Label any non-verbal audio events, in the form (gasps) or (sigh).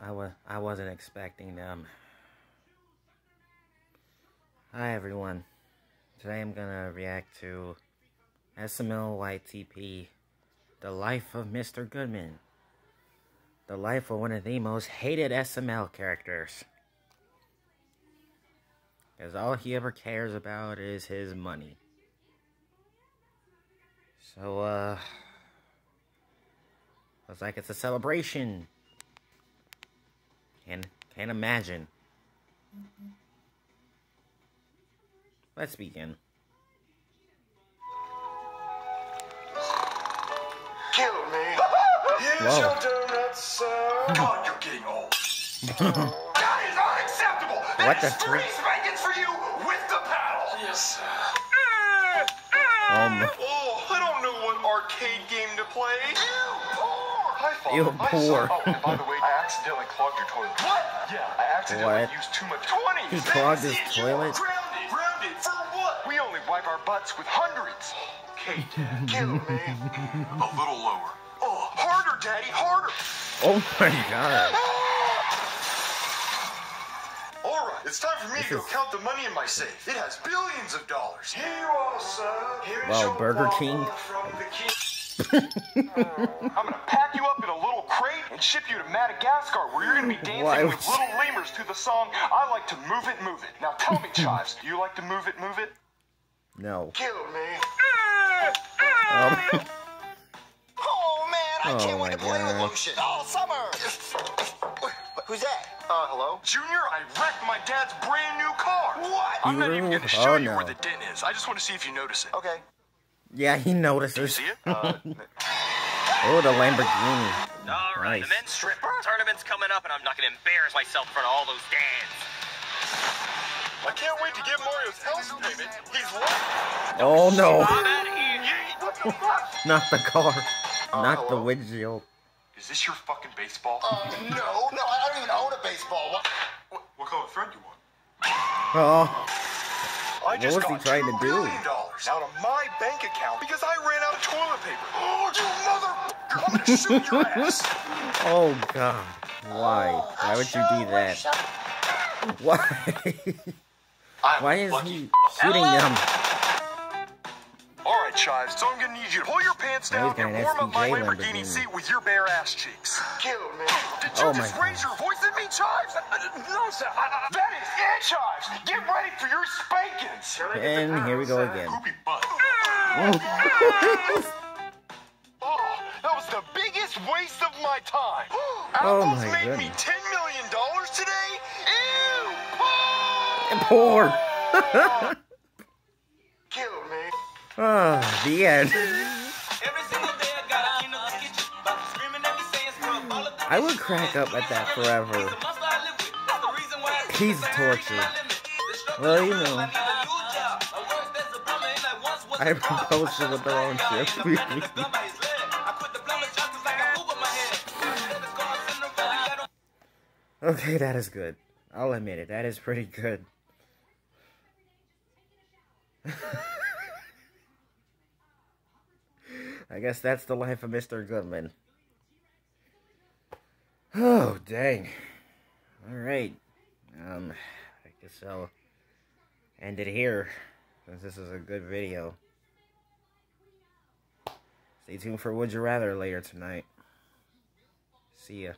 I was I wasn't expecting them. Hi everyone. Today I'm gonna react to SMLYTP, The Life of Mr. Goodman. The life of one of the most hated SML characters. Because all he ever cares about is his money. So, uh... Looks like it's a celebration. Can can't imagine. Let's begin. Kill me. Whoa. Here's your donuts, sir. (laughs) God, you're getting old. (laughs) that is unacceptable. That the three frick? spankings for you with the paddle. Yes, sir. Um. Oh, I don't know what arcade game to play. You poor. Hi, Father. You Hi, poor. son. Oh, by the way, (laughs) I accidentally clogged your toilet. What? Yeah, I accidentally What? used too much. 20. He clogged his That's it. toilet? You're Grounded. Grounded for what? We only wipe our butts with hundreds. Okay, Dad. (laughs) Kill me. A little lower. Oh, harder, Daddy, harder. Oh my god. Ah! All right, it's time for me This to go is- count the money in my safe. It has billions of dollars. Here you are, sir. Here's Wow, your Burger King. From the king. (laughs) I'm gonna pack you up in a little crate and ship you to Madagascar, where you're gonna be dancing Why with little lemurs to the song "I Like to Move It, Move It." Now tell me, (laughs) Chives, do you like to move it, move it? No. Kill me. Um, (laughs) Oh man, I Oh, can't wait to play with God. Lucian. Oh, Summer. Who's that? Uh, hello? Junior, I wrecked my dad's brand new car. What? I'm not even gonna show oh, you no. where the dent is. I just want to see if you notice it. Okay. yeah, he notices. See it? (laughs) Uh, Oh, the Lamborghini. All right, Nice. the men's stripper tournament's coming up, and I'm not going to embarrass myself in front of all those dads. I can't wait to get Mario's house payment. He's left. Oh no. I'm out of here. What the fuck? Not the car. Not the hello? windshield. Is this your fucking baseball? Uh, no, no, I don't even own a baseball. What? what, what color thread you want? Oh. I just was he trying to 2 do? dollars out of my bank account because I ran out of toilet paper. Oh, you motherfucker! I'm gonna shoot your (laughs) ass. Oh god. Why? Why would you do that? Why? (laughs) Why is he shooting them? All right, Chives. So I'm gonna need you to pull your pants down and an warm up my Lamborghini Lamborghini. seat with your bare ass cheeks. Kill me. Oh, did you Oh just raise your voice at me, Chives? Uh, uh, no, sir. Uh, that is it, Chives. Get ready for your spankings. And here we go again. (laughs) Oh, that was the biggest waste of my time. (gasps) Oh Apples my made me goodness. ten million dollars today. Ew! Poor. Kill (laughs) (laughs) me. Oh, the end. I would crack up at that forever. He's tortured. Well, you know. I posted with the wrong shit. (laughs) okay, that is good. I'll admit it. That is pretty good. (laughs) I guess that's the life of Mr. Goodman. Oh, dang. Alright. Um, I guess I'll end it here, since this is a good video. Stay tuned for Would You Rather later tonight. See ya.